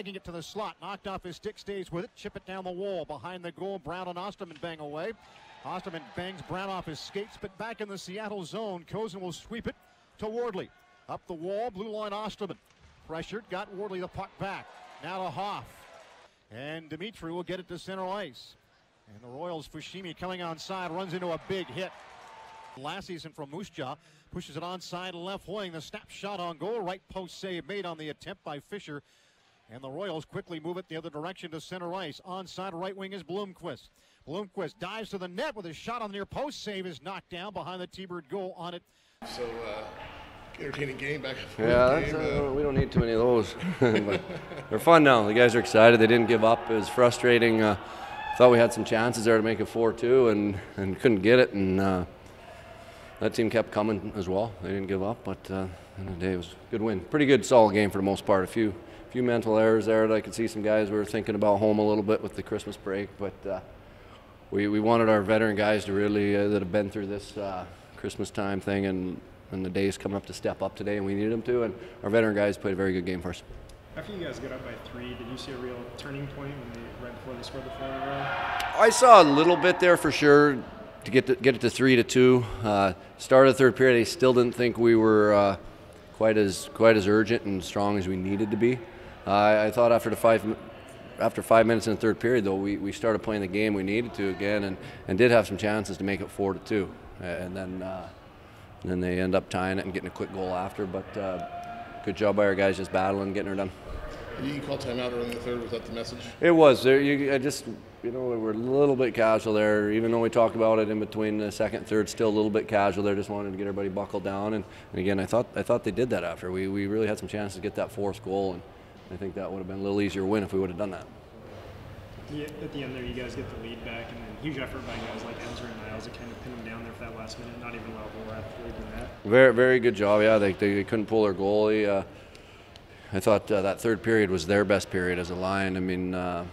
dragging it to the slot. Knocked off his stick, stays with it. Chip it down the wall. Behind the goal, Brown and Osterman bang away. Osterman bangs Brown off his skates, but back in the Seattle zone. Cozen will sweep it to Wardley. Up the wall, blue line Osterman. Pressured, got Wardley the puck back. Now to Hoff. And Dimitri will get it to center ice. And the Royals, Fushimi coming onside, runs into a big hit. Last season from Moose Jaw, pushes it onside left wing. The snap shot on goal, right post save made on the attempt by Fisher. And the Royals quickly move it the other direction to center ice. Onside right wing is Bloomquist. Bloomquist dives to the net with a shot on the near post. Save is knocked down behind the T-Bird goal on it. So, uh, entertaining game back and forth. Yeah, game, uh, we don't need too many of those. they're fun now. The guys are excited. They didn't give up. It was frustrating. Uh, thought we had some chances there to make it 4-2 and, and couldn't get it. And uh, that team kept coming as well. They didn't give up, but uh, end of the day, it was a good win. Pretty good, solid game for the most part. A few, few mental errors there that I could see some guys were thinking about home a little bit with the Christmas break, but uh, we, we wanted our veteran guys to really uh, that have been through this uh, Christmas time thing and and the days coming up to step up today, and we needed them to. And our veteran guys played a very good game for us. After you guys got up by three, did you see a real turning point when they, right before they scored the four in a row? I saw a little bit there for sure to get to, get it to three to two. Uh, start of the third period, I still didn't think we were uh, quite as quite as urgent and strong as we needed to be. Uh, I thought after the five after five minutes in the third period, though, we, we started playing the game we needed to again, and, and did have some chances to make it four to two, and then uh, and then they end up tying it and getting a quick goal after. But uh, good job by our guys just battling, getting her done. You can call timeout early in the third. Was that the message? It was. There, you, I just you know, we were a little bit casual there, even though we talked about it in between the second third, still a little bit casual there, just wanted to get everybody buckled down. And, and again, I thought, I thought they did that after. We, we really had some chances to get that fourth goal, and I think that would have been a little easier win if we would have done that. Yeah, at the end there, you guys get the lead back, and then huge effort by guys like Eansor and Neuls to kind of pin them down there for that last minute, not even allow Vollrath really doing that. Very, very good job. Yeah, they, they couldn't pull their goalie. Uh, I thought uh, that third period was their best period as a line. I mean, uh,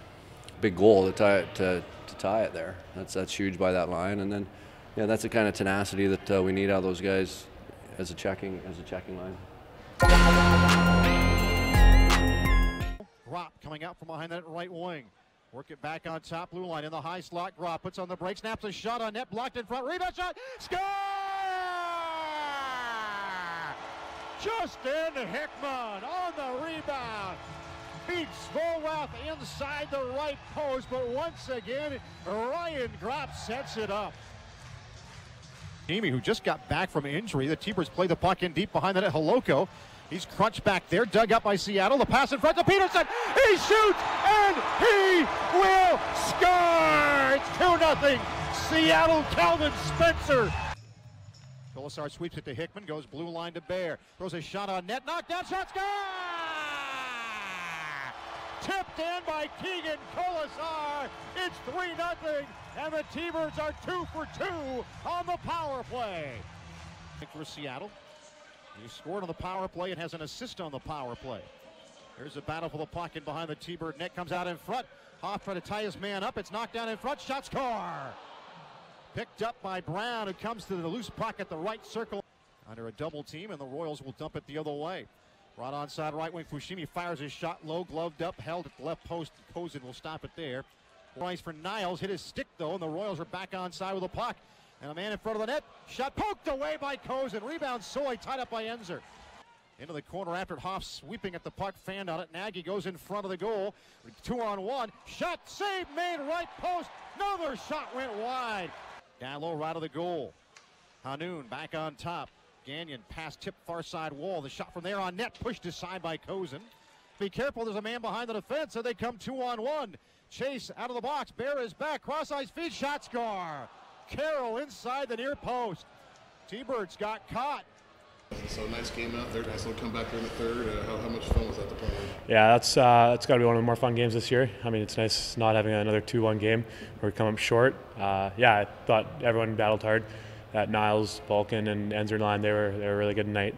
big goal to tie it to, to tie it there. That's that's huge by that line. And then, yeah, that's the kind of tenacity that uh, we need out of those guys as a checking as a checking line. Gropp coming out from behind that right wing. Work it back on top, blue line in the high slot. Gropp puts on the break, snaps a shot on net, blocked in front, rebound shot, score! Justin Hickman on the rebound. Beats Vollrath inside the right post, but once again, Ryan Gropp sets it up. Jamie, who just got back from injury, the Teepers play the puck in deep behind that at Holoko He's crunched back there, dug up by Seattle. The pass in front to Peterson. He shoots and he will score. It's 2 0. Seattle Calvin Spencer. Kolesar sweeps it to Hickman, goes blue line to Bear. Throws a shot on net, knocked down, shot, score! Tipped in by Keegan Kolesar. It's 3 0, and the T-Birds are 2 for 2 on the power play. For Seattle, he scored on the power play and has an assist on the power play. There's a battle for the pocket behind the T-Bird net. Comes out in front. Hoff trying to tie his man up. It's knocked down in front. Shot score. Picked up by Brown, who comes to the loose puck at the right circle. Under a double team, and the Royals will dump it the other way. Brought onside right wing. Fushimi fires his shot low, gloved up, held at the left post. Cozen will stop it there. Rice for Neuls. Hit his stick, though, and the Royals are back onside with the puck. And a man in front of the net. Shot poked away by Cozen. Rebound Soy tied up by Eansor. Into the corner after Hoff sweeping at the puck, fanned on it. Nagy goes in front of the goal. Two on one. Shot save made right post. Another shot went wide. Down low right of the goal. Hannoun back on top. Gagnon pass tip far side wall. The shot from there on net pushed aside by Cozen. Be careful, there's a man behind the defense, so they come two on one. Chase out of the box. Bear is back. Cross ice feed. Shot score. Carroll inside the near post. T-Birds got caught. So nice game out there. Nice little comeback there in the third. Uh, how, how, much fun was that to play? Yeah, that's uh, that's got to be one of the more fun games this year. I mean, it's nice not having another 2-1 game where we come up short. Uh, yeah, I thought everyone battled hard. That Neuls, Volcan, and Eansor line, they were they were really good tonight,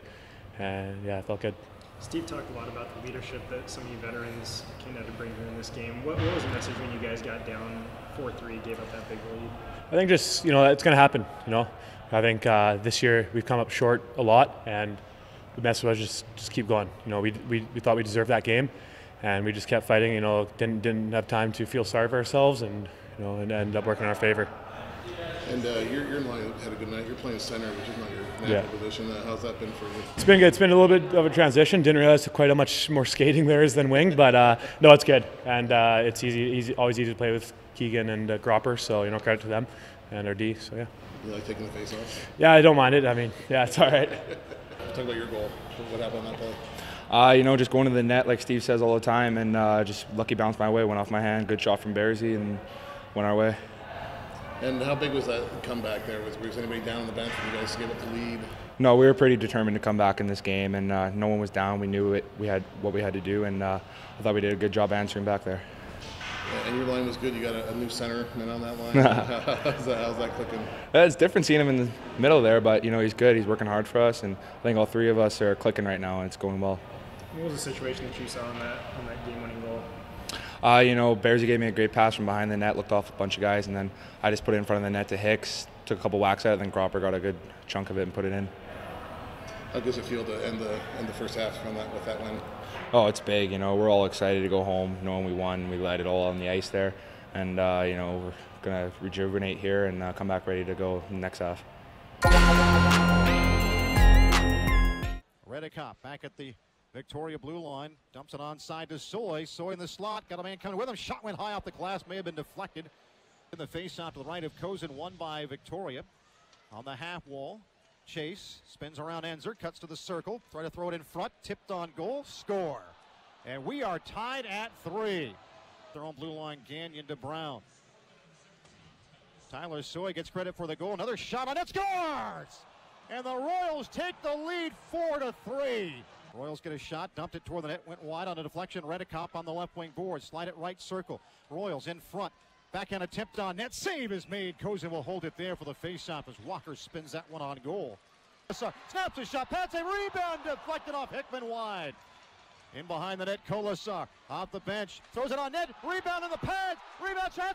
and yeah, it felt good. Steve talked a lot about the leadership that some of you veterans came out to bring here in this game. What, what was the message when you guys got down 4-3, gave up that big lead? I think just you know it's going to happen. You know, I think uh, this year we've come up short a lot, and the message was just just keep going. You know, we, we, we thought we deserved that game, and we just kept fighting. You know, didn't didn't have time to feel sorry for ourselves, and you know, and ended up working in our favor. And uh, your, your line had a good night. You're playing center, which is not your natural Yeah. position. Uh, how's that been for you? It's been good. It's been a little bit of a transition. Didn't realize quite how much more skating there is than wing, but uh, no, it's good, and uh, it's easy, easy, always easy to play with Keegan and uh, Gropper. So you know, credit to them and our D. So yeah, You like taking the face off? yeah, I don't mind it. I mean, yeah, it's all right. Talk about your goal. What happened on that play? Uh, you know, just going to the net like Steve says all the time, and uh, just lucky bounce my way, went off my hand, good shot from Bearsy, and went our way. And how big was that comeback there? Was, was anybody down on the bench when you guys gave up the lead? No, we were pretty determined to come back in this game, and uh, no one was down. We knew it. We had what we had to do, and uh, I thought we did a good job answering back there. And your line was good. You got a, a new center man on that line. how's, that, how's that clicking? Uh, It's different seeing him in the middle there, but you know he's good. He's working hard for us, and I think all three of us are clicking right now, and it's going well. What was the situation that you saw on that on that game-winning goal? Uh, you know, Bearsy gave me a great pass from behind the net, looked off a bunch of guys, and then I just put it in front of the net to Hicks, took a couple whacks at it, then Gropper got a good chunk of it and put it in. How does it feel to end the end the first half from that with that line? Oh, it's big. You know, we're all excited to go home, knowing we won. We let it all on the ice there, and uh, you know we're gonna rejuvenate here and uh, come back ready to go next half. Reddekopp back at the Victoria blue line. Dumps it onside to Soy. Soy in the slot. Got a man coming with him. Shot went high off the glass. May have been deflected. In the face off to the right of Kozin. Won by Victoria. On the half wall. Chase spins around Eansor. Cuts to the circle. Try to throw it in front. Tipped on goal. Score. And we are tied at three. Their own blue line. Gagnon to Brown. Tyler Soy gets credit for the goal. Another shot on it. Scores! And the Royals take the lead four to three. Royals get a shot, dumped it toward the net, went wide on a deflection. Reddekopp on the left wing board, slide it right circle. Royals in front. Backhand attempt on net. Save is made. Kozin will hold it there for the faceoff as Walker spins that one on goal. Snaps a shot, pats a rebound, deflected off Hickman wide. In behind the net, Kolesar off the bench, throws it on net, rebound in the pad, rebound score!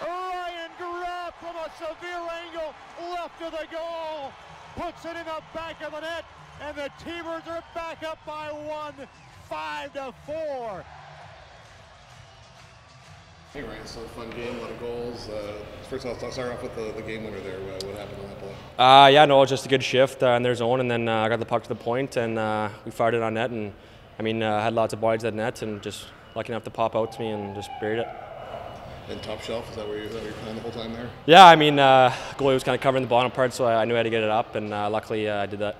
Ryan Gropp from a severe angle left of the goal puts it in the back of the net, and the T-Birds are back up by one, five to four. Hey Ryan, so a fun game, a lot of goals. Uh, first of all, I'll start off with the, the game winner there. What, what happened on that play? Uh, yeah, no, just a good shift uh, in their zone, and then uh, I got the puck to the point, and uh, we fired it on net, and I mean, uh, had lots of bodies at net, and just lucky enough to pop out to me and just buried it. And top shelf, is that where you, is that where you're playing the whole time there? Yeah, I mean, uh, goalie was kind of covering the bottom part, so I, I knew how to get it up, and uh, luckily uh, I did that.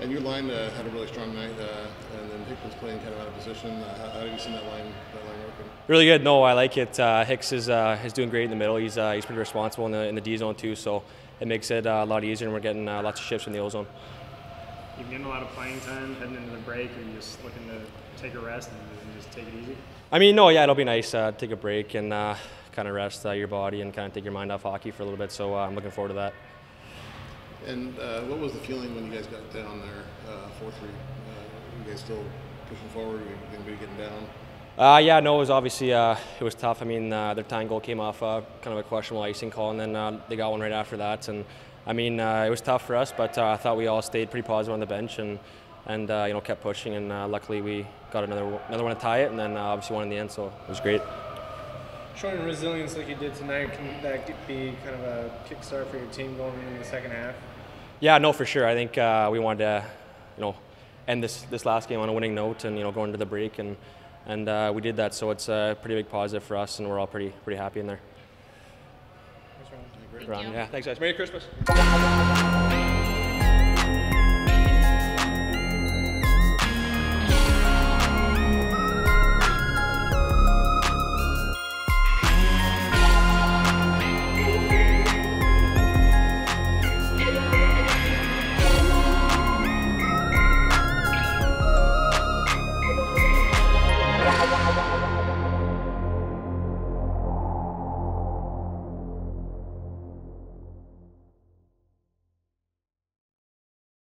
And your line uh, had a really strong night, uh, and then Hicks was playing kind of out of position. Uh, how, have you seen that line, that line working? Really good. No, I like it. Uh, Hicks is uh, is doing great in the middle. He's uh, he's pretty responsible in the in the D zone too, so it makes it uh, a lot easier, and we're getting uh, lots of shifts in the O zone. You getting a lot of playing time heading into the break, or you just looking to take a rest and, and just take it easy? I mean, no, yeah, it'll be nice uh, take a break and uh, kind of rest uh, your body and kind of take your mind off hockey for a little bit. So uh, I'm looking forward to that. And uh, what was the feeling when you guys got down there, uh, 4 3? Uh, you guys still pushing forward? Were you going to be getting down? Uh, yeah, no, it was obviously uh, it was tough. I mean, uh, their tying goal came off uh, kind of a questionable icing call, and then uh, they got one right after that. And I mean, uh, it was tough for us, but uh, I thought we all stayed pretty positive on the bench and and uh, you know kept pushing. And uh, luckily, we got another another one to tie it, and then uh, obviously one in the end. So it was great. Showing resilience like you did tonight, can that be kind of a kickstart for your team going into the second half? Yeah, no, for sure. I think uh, we wanted to, you know, end this this last game on a winning note, and you know, go into the break, and and uh, we did that. So it's a pretty big positive for us, and we're all pretty pretty happy in there. Thanks, Ryan. Ron, Yeah, thanks guys. Merry Christmas.